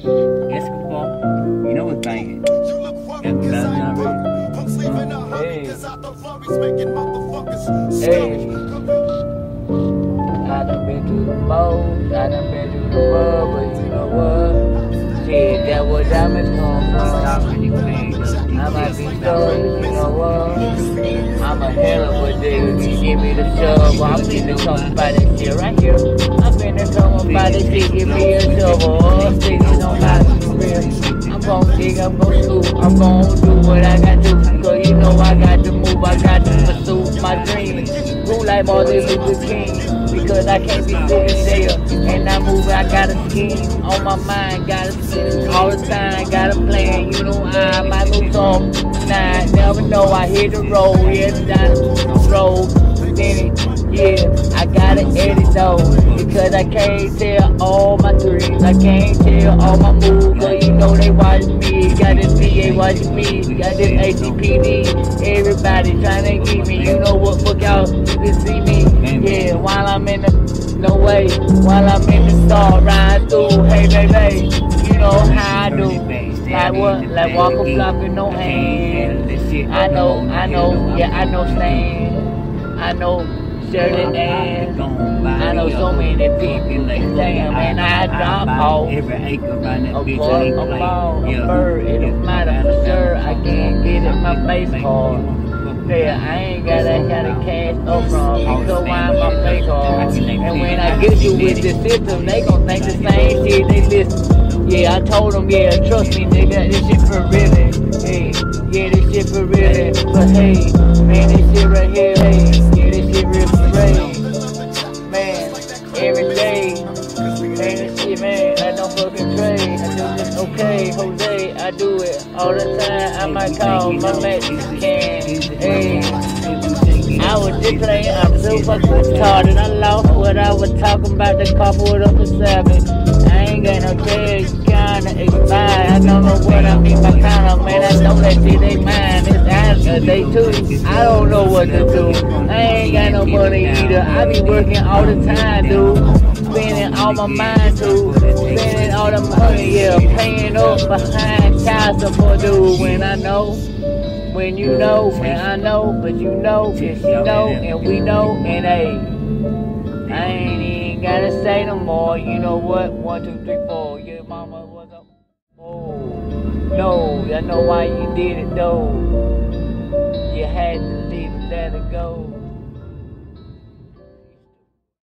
Escobar, you know it's banging. Hey. Hey. I done been through the most, I done been through the world, but you know what? Shit, that where diamonds come from. I might be stolen, you know what? I'm a hell of a dude, you give me the shovel. I'm finna come by this shit right here. I'm finna come by this shit, give me a shovel. Sitting on my career. I'm gon' dig, I'm gon' scoop, I'm gon' do what I got to. Cause you know I got to move, I got to pursue my dreams. Rule like Martin Luther King because I can't be sitting there and I move. I got a scheme on my mind, got a scheme all the time, got a plan. You know I might move on. Never know. I hit the road, yeah, down the road. Then it, yeah, I gotta edit though because I can't tell all my dreams. I can't tell all my moves, but you know they watching me. Got this PA watching me, got this ACPD. Everybody trying to get me. You know what? Fuck y'all, you can see me. Yeah, while I'm in the no way, while I'm in the star riding through. Hey, baby, you know how. Like what? Like walk a block with no hands. I know, I know, yeah, I know Stan. I know Shirley Dan. I know so many people. Damn, man, I drop off. Every acre around that A bitch ball, a ball, a bird, it don't matter for sure. I can't get it my face card. Yeah, I ain't got that kind of cash no from. So why my face card? And when I get you with the system, they gon' think the same shit. They listen. Yeah, I told them, yeah, trust me, nigga, this shit for really. Hey, yeah, this shit for really. But hey, man, this shit right here, hey, yeah, this shit real for real. Man, every day. Man, this shit, man, I don't fucking trade. I do this okay, Jose, I do it all the time. I might call my Mexican. Hey, I was just playing, I'm so fucking retarded. I lost what I was talking about, the pulled up a seven. I ain't got no cash, kinda expired. I don't know what I mean by kinda, man. I know that shit ain't mine. It's after they too. I don't know what to do. I ain't got no money either. I be working all the time, dude spending all my mind to spending all the money, yeah, paying up behind child support, dude. When I know, when you know, when I know, but you know, if you know, and we know, and hey, more. You know what? One, two, three, four. Your mama was up. Oh, no, I know why you did it though. You had to leave that